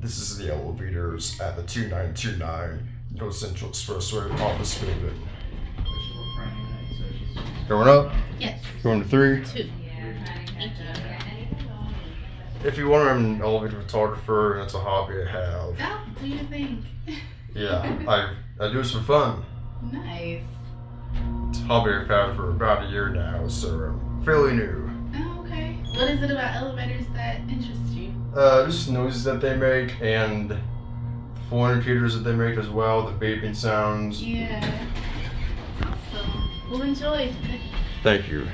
This is the elevators at the 2929 North Central Expressway office building. Going up? Yes. Going to three? Two. You. If you want an elevator photographer and it's a hobby I have, Oh, do you think? yeah, I I do this for fun. nice. It's a hobby I've had for about a year now, so I'm fairly new. Oh. What is it about elevators that interests you? Uh, just noises that they make and the floor indicators that they make as well, the beeping sounds. Yeah. Awesome. Well, enjoy. Thank you.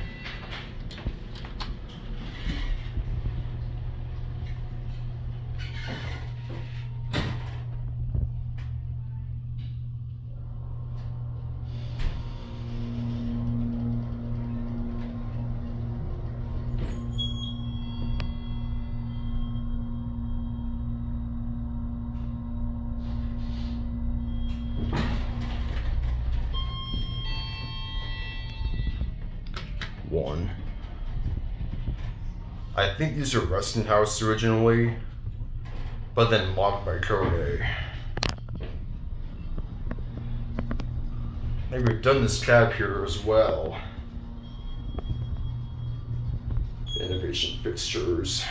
One. I think these are Westinghouse originally, but then locked by KONE. Maybe we've done this cab here as well. Innovation fixtures.